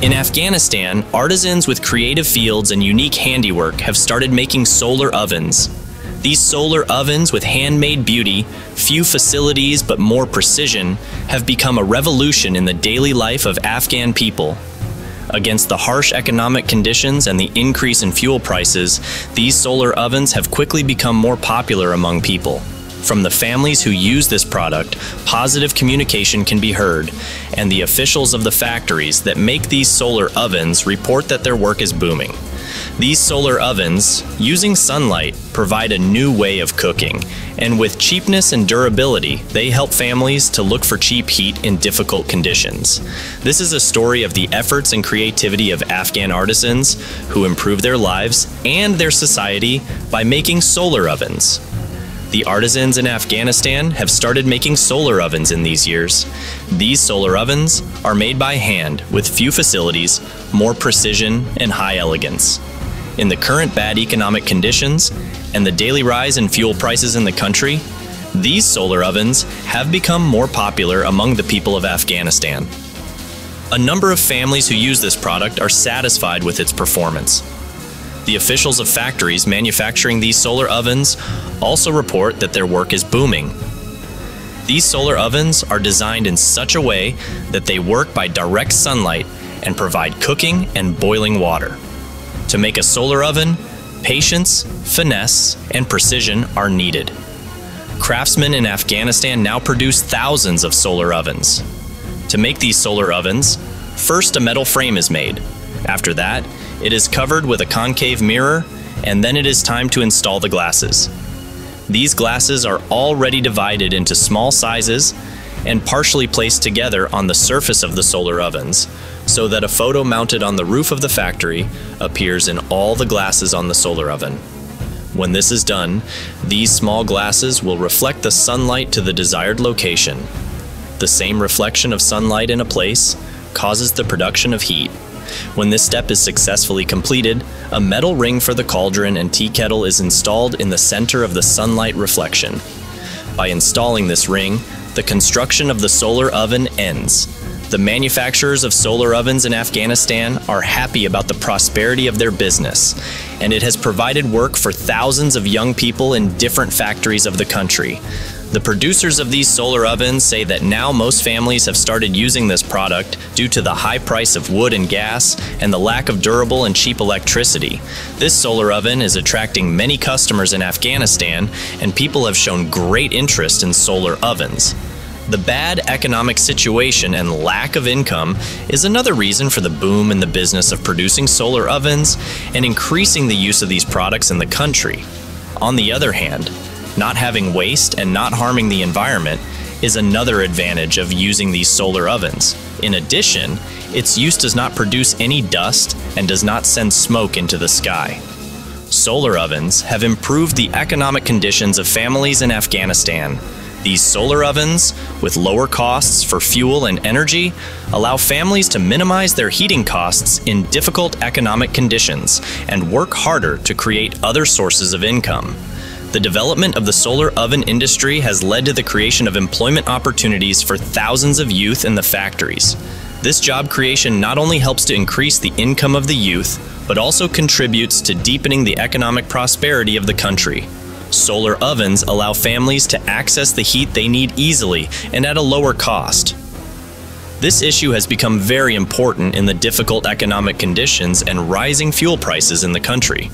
In Afghanistan, artisans with creative fields and unique handiwork have started making solar ovens. These solar ovens with handmade beauty, few facilities but more precision, have become a revolution in the daily life of Afghan people. Against the harsh economic conditions and the increase in fuel prices, these solar ovens have quickly become more popular among people. From the families who use this product, positive communication can be heard, and the officials of the factories that make these solar ovens report that their work is booming. These solar ovens, using sunlight, provide a new way of cooking, and with cheapness and durability, they help families to look for cheap heat in difficult conditions. This is a story of the efforts and creativity of Afghan artisans who improve their lives and their society by making solar ovens. The artisans in Afghanistan have started making solar ovens in these years. These solar ovens are made by hand with few facilities, more precision, and high elegance. In the current bad economic conditions and the daily rise in fuel prices in the country, these solar ovens have become more popular among the people of Afghanistan. A number of families who use this product are satisfied with its performance. The officials of factories manufacturing these solar ovens also report that their work is booming. These solar ovens are designed in such a way that they work by direct sunlight and provide cooking and boiling water. To make a solar oven, patience, finesse, and precision are needed. Craftsmen in Afghanistan now produce thousands of solar ovens. To make these solar ovens, first a metal frame is made. After that, it is covered with a concave mirror, and then it is time to install the glasses. These glasses are already divided into small sizes and partially placed together on the surface of the solar ovens, so that a photo mounted on the roof of the factory appears in all the glasses on the solar oven. When this is done, these small glasses will reflect the sunlight to the desired location. The same reflection of sunlight in a place causes the production of heat. When this step is successfully completed, a metal ring for the cauldron and tea kettle is installed in the center of the sunlight reflection. By installing this ring, the construction of the solar oven ends. The manufacturers of solar ovens in Afghanistan are happy about the prosperity of their business, and it has provided work for thousands of young people in different factories of the country. The producers of these solar ovens say that now most families have started using this product due to the high price of wood and gas and the lack of durable and cheap electricity. This solar oven is attracting many customers in Afghanistan, and people have shown great interest in solar ovens. The bad economic situation and lack of income is another reason for the boom in the business of producing solar ovens and increasing the use of these products in the country. On the other hand, not having waste and not harming the environment is another advantage of using these solar ovens. In addition, its use does not produce any dust and does not send smoke into the sky. Solar ovens have improved the economic conditions of families in Afghanistan. These solar ovens, with lower costs for fuel and energy, allow families to minimize their heating costs in difficult economic conditions and work harder to create other sources of income. The development of the solar oven industry has led to the creation of employment opportunities for thousands of youth in the factories. This job creation not only helps to increase the income of the youth, but also contributes to deepening the economic prosperity of the country. Solar ovens allow families to access the heat they need easily and at a lower cost. This issue has become very important in the difficult economic conditions and rising fuel prices in the country.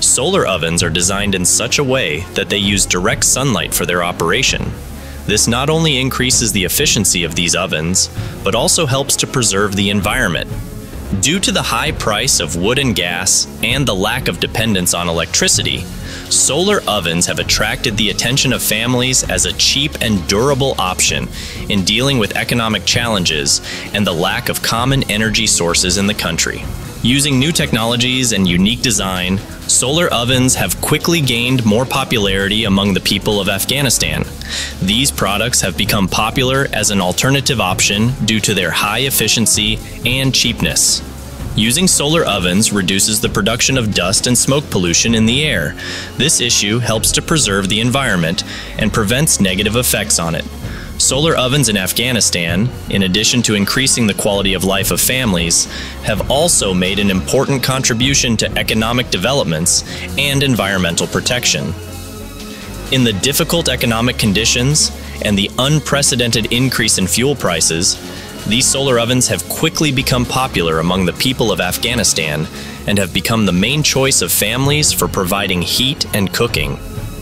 Solar ovens are designed in such a way that they use direct sunlight for their operation. This not only increases the efficiency of these ovens, but also helps to preserve the environment. Due to the high price of wood and gas and the lack of dependence on electricity, solar ovens have attracted the attention of families as a cheap and durable option in dealing with economic challenges and the lack of common energy sources in the country. Using new technologies and unique design, solar ovens have quickly gained more popularity among the people of Afghanistan. These products have become popular as an alternative option due to their high efficiency and cheapness. Using solar ovens reduces the production of dust and smoke pollution in the air. This issue helps to preserve the environment and prevents negative effects on it. Solar ovens in Afghanistan, in addition to increasing the quality of life of families, have also made an important contribution to economic developments and environmental protection. In the difficult economic conditions and the unprecedented increase in fuel prices, these solar ovens have quickly become popular among the people of Afghanistan and have become the main choice of families for providing heat and cooking.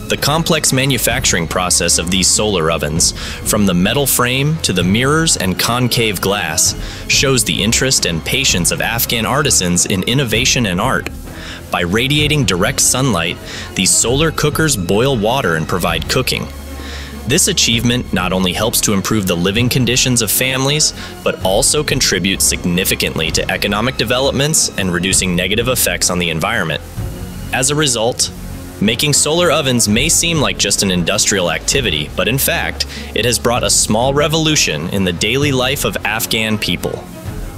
The complex manufacturing process of these solar ovens, from the metal frame to the mirrors and concave glass, shows the interest and patience of Afghan artisans in innovation and art. By radiating direct sunlight, these solar cookers boil water and provide cooking. This achievement not only helps to improve the living conditions of families, but also contributes significantly to economic developments and reducing negative effects on the environment. As a result, Making solar ovens may seem like just an industrial activity, but in fact, it has brought a small revolution in the daily life of Afghan people.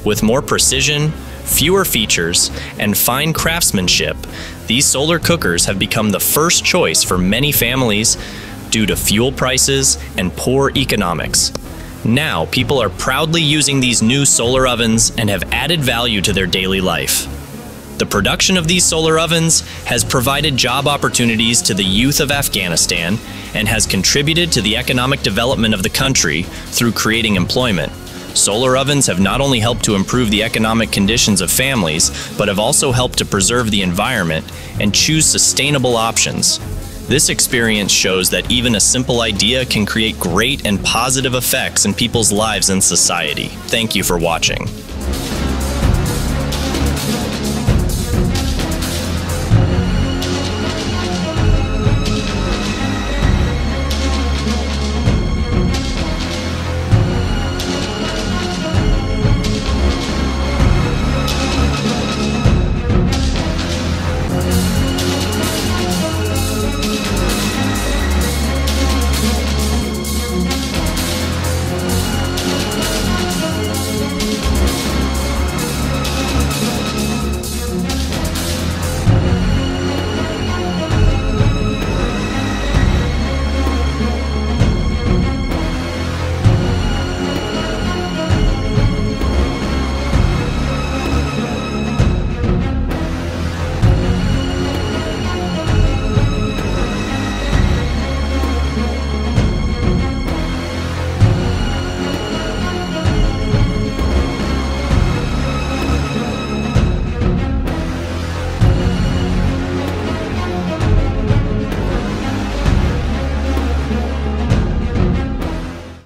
With more precision, fewer features, and fine craftsmanship, these solar cookers have become the first choice for many families due to fuel prices and poor economics. Now, people are proudly using these new solar ovens and have added value to their daily life. The production of these solar ovens has provided job opportunities to the youth of Afghanistan and has contributed to the economic development of the country through creating employment. Solar ovens have not only helped to improve the economic conditions of families, but have also helped to preserve the environment and choose sustainable options. This experience shows that even a simple idea can create great and positive effects in people's lives and society. Thank you for watching.